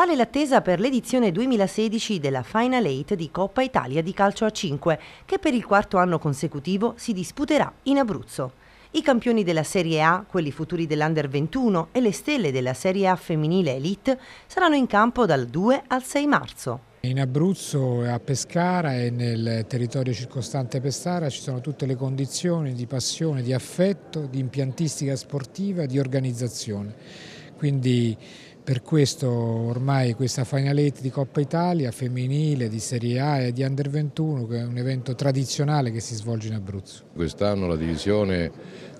Sale l'attesa per l'edizione 2016 della Final 8 di Coppa Italia di calcio a 5, che per il quarto anno consecutivo si disputerà in Abruzzo. I campioni della Serie A, quelli futuri dell'Under 21 e le stelle della Serie A femminile Elite saranno in campo dal 2 al 6 marzo. In Abruzzo, a Pescara e nel territorio circostante Pescara ci sono tutte le condizioni di passione, di affetto, di impiantistica sportiva, di organizzazione. Quindi per questo ormai questa finalette di Coppa Italia femminile, di Serie A e di Under 21 che è un evento tradizionale che si svolge in Abruzzo. Quest'anno la divisione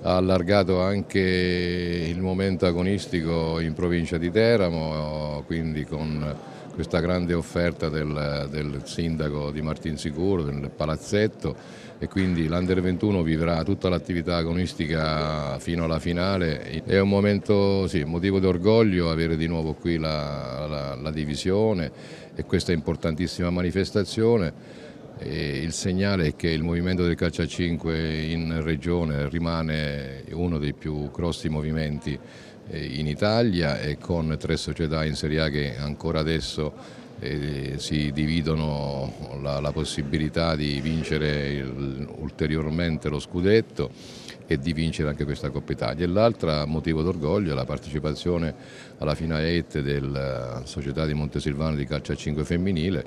ha allargato anche il momento agonistico in provincia di Teramo, quindi con questa grande offerta del, del sindaco di Martinsicuro, del palazzetto e quindi l'Under 21 vivrà tutta l'attività agonistica fino alla finale. È un momento, sì, motivo di orgoglio avere di nuovo qui la, la, la divisione e questa importantissima manifestazione. E il segnale è che il movimento del calcio a 5 in regione rimane uno dei più grossi movimenti in Italia e con tre società in Serie A che ancora adesso eh, si dividono la, la, possibilità di vincere ulteriormente lo scudetto e di vincere anche questa Coppa Italia. L'altro motivo d'orgoglio è la partecipazione alla finale della società di Montesilvano di calcio a 5 femminile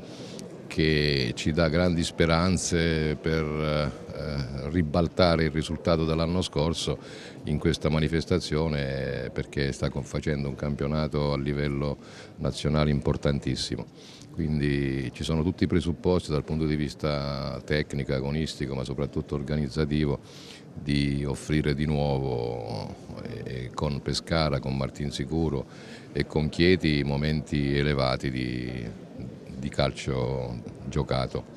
che ci dà grandi speranze per eh, ribaltare il risultato dell'anno scorso in questa manifestazione perché sta facendo un campionato a livello nazionale importantissimo. Quindi ci sono tutti i presupposti dal punto di vista tecnico, agonistico ma soprattutto organizzativo di offrire di nuovo eh, con Pescara, con Martinsicuro e con Chieti momenti elevati di, di calcio giocato.